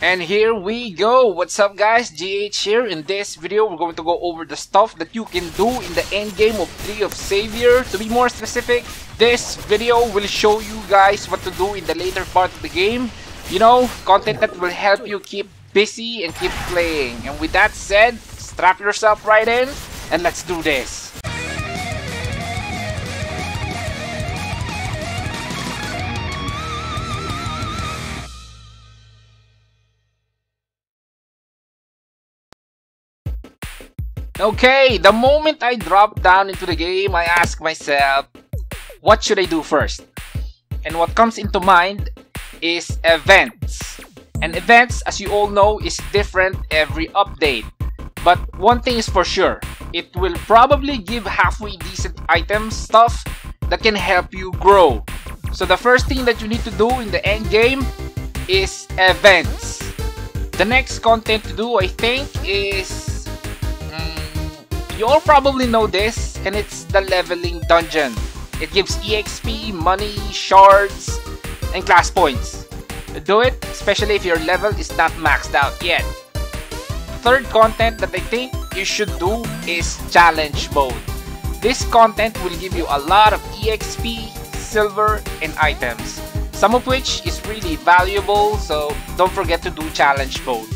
And here we go! What's up guys? GH here. In this video, we're going to go over the stuff that you can do in the endgame of Tree of Savior. To be more specific, this video will show you guys what to do in the later part of the game. You know, content that will help you keep busy and keep playing. And with that said, strap yourself right in and let's do this. Okay, the moment I drop down into the game, I ask myself, what should I do first? And what comes into mind is events. And events, as you all know, is different every update. But one thing is for sure, it will probably give halfway decent items stuff that can help you grow. So the first thing that you need to do in the end game is events. The next content to do, I think, is you all probably know this, and it's the leveling dungeon. It gives EXP, money, shards, and class points. Do it, especially if your level is not maxed out yet. Third content that I think you should do is challenge mode. This content will give you a lot of EXP, silver, and items. Some of which is really valuable, so don't forget to do challenge mode.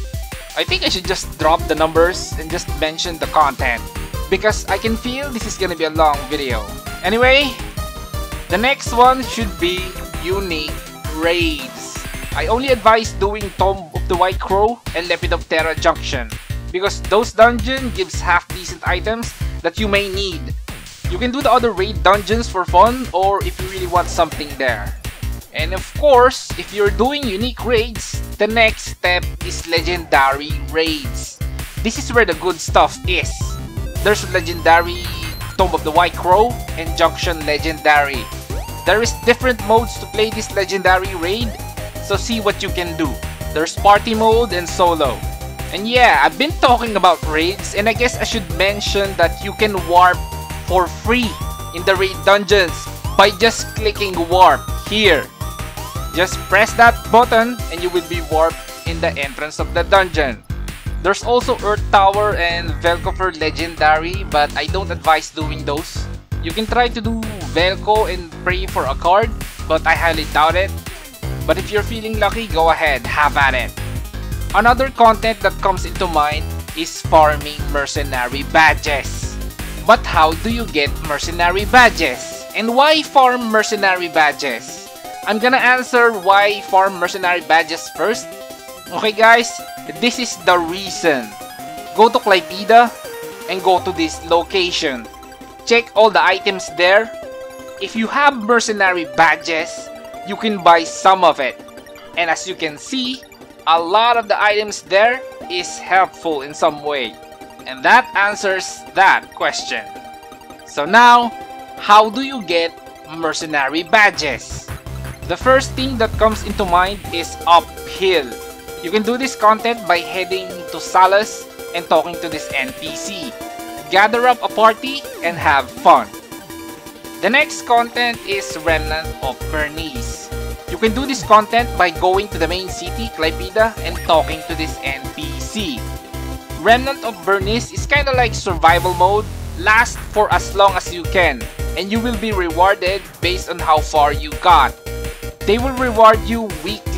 I think I should just drop the numbers and just mention the content because I can feel this is gonna be a long video. Anyway, the next one should be unique raids. I only advise doing Tomb of the White Crow and Lepidoptera Junction because those dungeon gives half decent items that you may need. You can do the other raid dungeons for fun or if you really want something there. And of course, if you're doing unique raids, the next step is legendary raids. This is where the good stuff is. There's Legendary Tomb of the White Crow and Junction Legendary. There is different modes to play this Legendary raid, so see what you can do. There's Party Mode and Solo. And yeah, I've been talking about raids and I guess I should mention that you can warp for free in the raid dungeons by just clicking warp here. Just press that button and you will be warped in the entrance of the dungeon. There's also Earth Tower and Velcoffer Legendary, but I don't advise doing those. You can try to do Velko and pray for a card, but I highly doubt it. But if you're feeling lucky, go ahead, have at it. Another content that comes into mind is farming mercenary badges. But how do you get mercenary badges? And why farm mercenary badges? I'm gonna answer why farm mercenary badges first. Okay guys, this is the reason. Go to Klaipeda and go to this location. Check all the items there. If you have mercenary badges, you can buy some of it. And as you can see, a lot of the items there is helpful in some way. And that answers that question. So now, how do you get mercenary badges? The first thing that comes into mind is uphill. You can do this content by heading to Salus and talking to this NPC. Gather up a party and have fun. The next content is Remnant of Bernice. You can do this content by going to the main city, Klaipeda, and talking to this NPC. Remnant of Bernice is kinda like survival mode, last for as long as you can, and you will be rewarded based on how far you got. They will reward you weekly,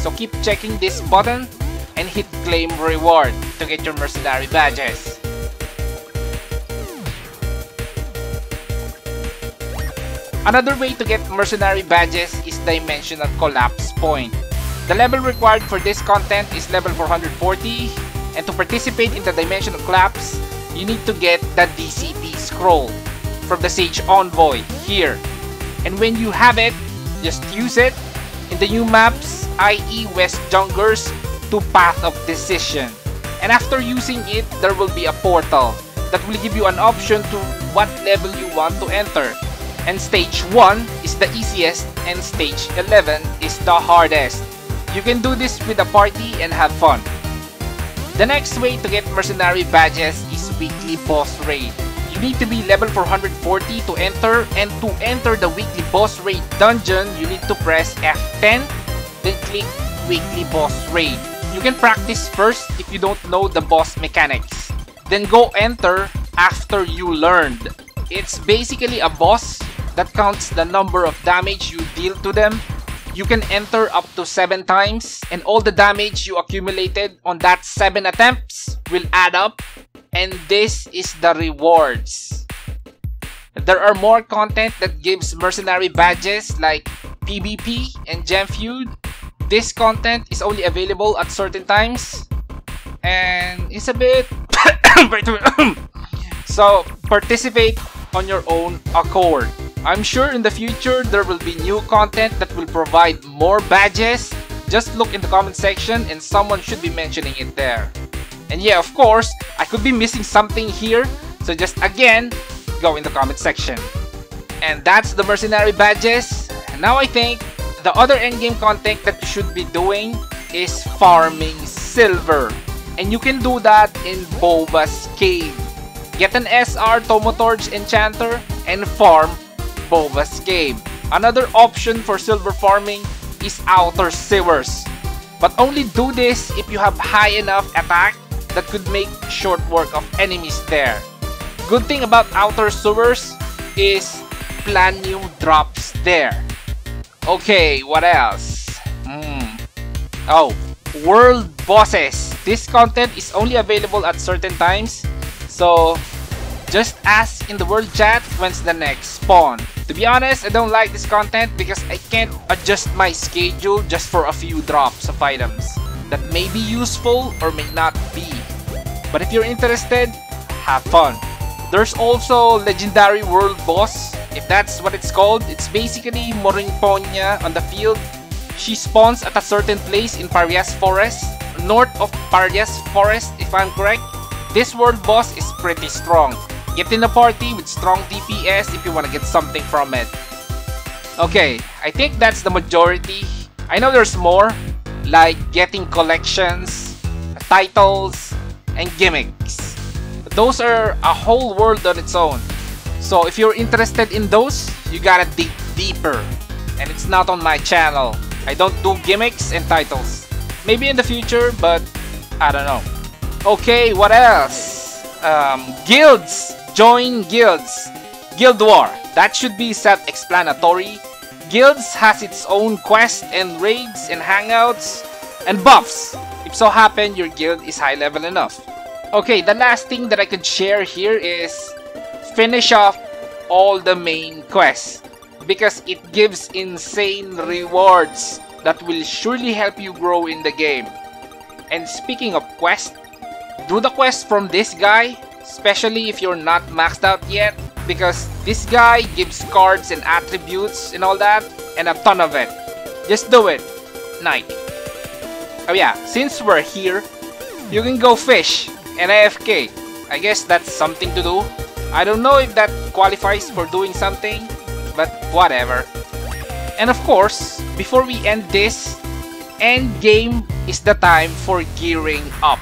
so keep checking this button and hit claim reward to get your mercenary badges. Another way to get mercenary badges is Dimensional Collapse Point. The level required for this content is level 440 and to participate in the Dimensional Collapse, you need to get the DCP scroll from the Sage Envoy here. And when you have it, just use it in the new maps, i.e. West Jungers to Path of Decision. And after using it, there will be a portal that will give you an option to what level you want to enter. And stage 1 is the easiest and stage 11 is the hardest. You can do this with a party and have fun. The next way to get mercenary badges is weekly boss raid. You need to be level 440 to enter and to enter the weekly boss raid dungeon, you need to press F10 then click weekly boss raid. You can practice first if you don't know the boss mechanics. Then go enter after you learned. It's basically a boss that counts the number of damage you deal to them. You can enter up to 7 times and all the damage you accumulated on that 7 attempts will add up and this is the rewards. There are more content that gives mercenary badges like PvP and Gem Feud. This content is only available at certain times and it's a bit so participate on your own accord. I'm sure in the future there will be new content that will provide more badges. Just look in the comment section and someone should be mentioning it there. And yeah, of course, I could be missing something here, so just again, go in the comment section. And that's the mercenary badges. And Now I think the other endgame content that you should be doing is farming silver. And you can do that in Boba's Cave. Get an SR Tomotorch Enchanter and farm Boba's Cave. Another option for silver farming is Outer Sewers. But only do this if you have high enough attack that could make short work of enemies there. Good thing about Outer Sewers is Planium drops there. Okay, what else? Hmm. Oh, World Bosses. This content is only available at certain times, so just ask in the world chat when's the next spawn. To be honest, I don't like this content because I can't adjust my schedule just for a few drops of items that may be useful or may not be. But if you're interested, have fun. There's also Legendary World Boss, if that's what it's called. It's basically Moringponia on the field. She spawns at a certain place in Parias Forest, north of Parias Forest if I'm correct. This world boss is pretty strong. Get in a party with strong DPS if you want to get something from it. Okay, I think that's the majority. I know there's more, like getting collections, titles, and gimmicks. Those are a whole world on its own. So if you're interested in those, you gotta dig deeper. And it's not on my channel. I don't do gimmicks and titles. Maybe in the future, but I don't know. Okay, what else? Um, guilds! Join guilds. Guild War. That should be self-explanatory. Guilds has its own quests and raids and hangouts and buffs if so happen your guild is high level enough. Okay, the last thing that I could share here is finish off all the main quests because it gives insane rewards that will surely help you grow in the game. And speaking of quests, do the quest from this guy, especially if you're not maxed out yet because this guy gives cards and attributes and all that and a ton of it. Just do it. Night. Oh yeah, since we're here, you can go fish and AFK. I guess that's something to do. I don't know if that qualifies for doing something, but whatever. And of course, before we end this, end game is the time for gearing up.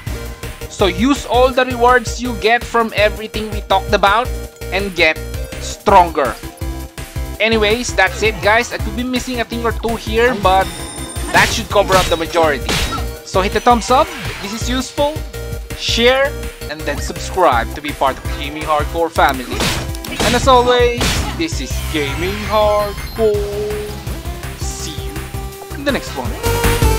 So use all the rewards you get from everything we talked about and get stronger. Anyways, that's it guys. I could be missing a thing or two here, but that should cover up the majority. So hit the thumbs up this is useful, share, and then subscribe to be part of the Gaming Hardcore family. And as always, this is Gaming Hardcore. See you in the next one.